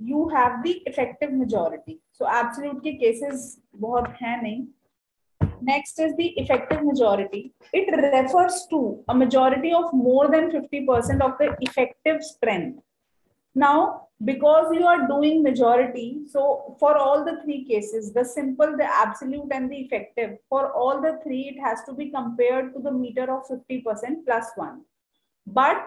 you have the effective majority. So absolute के cases बहुत हैं नहीं. Next is the effective majority. It refers to a majority of more than 50% of the effective strength. Now, because you are doing majority, so for all the three cases, the simple, the absolute, and the effective, for all the three, it has to be compared to the meter of 50% plus one. But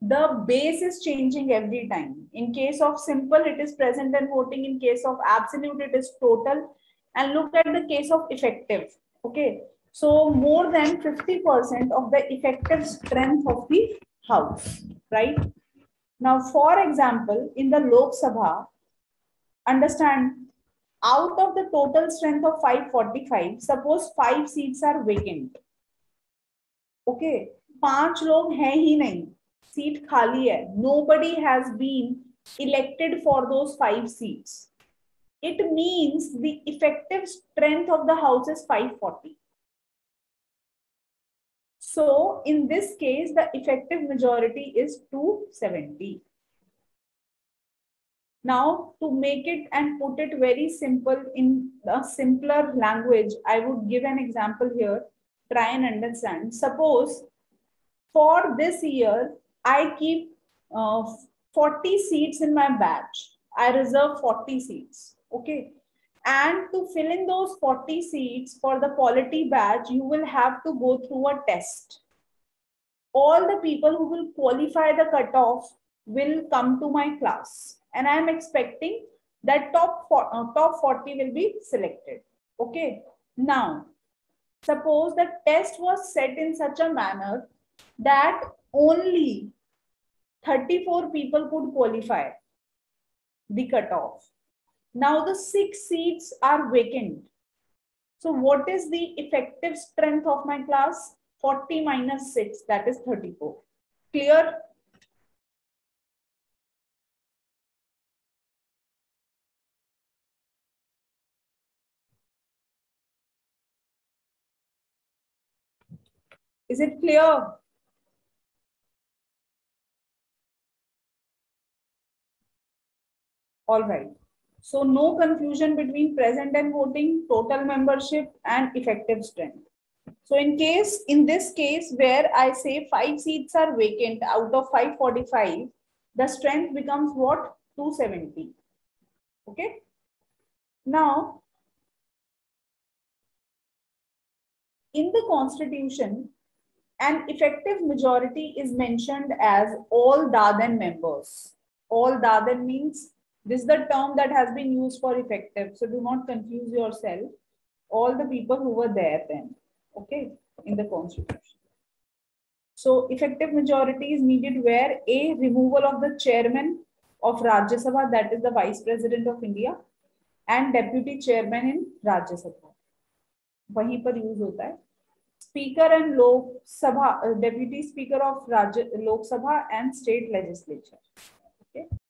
the base is changing every time. In case of simple, it is present and voting. In case of absolute, it is total. And look at the case of effective. Okay. So more than 50% of the effective strength of the house, right? Now, for example, in the Lok Sabha, understand out of the total strength of 545, suppose five seats are vacant. Okay, पांच लोग हैं ही नहीं seat khali hai. Nobody has been elected for those five seats. It means the effective strength of the house is 540. So in this case, the effective majority is 270. Now to make it and put it very simple in a simpler language, I would give an example here. Try and understand. Suppose for this year, I keep uh, 40 seats in my batch. I reserve 40 seats. Okay. And to fill in those 40 seats for the quality batch, you will have to go through a test. All the people who will qualify the cutoff will come to my class. And I'm expecting that top, uh, top 40 will be selected. Okay. Now, suppose the test was set in such a manner that only 34 people could qualify the cutoff. Now the six seats are vacant. So what is the effective strength of my class? 40 minus 6, that is 34. Clear? Is it clear? All right. So no confusion between present and voting, total membership and effective strength. So in case, in this case where I say five seats are vacant out of 545, the strength becomes what? 270. Okay. Now, in the constitution, an effective majority is mentioned as all the then members. All the then means this is the term that has been used for effective. So do not confuse yourself. All the people who were there then, okay, in the constitution. So effective majority is needed where A, removal of the chairman of Rajya Sabha, that is the vice president of India, and deputy chairman in Rajya Sabha. वहीं पर use होता है speaker and लोक सभा deputy speaker of राज्य लोक सभा and state legislature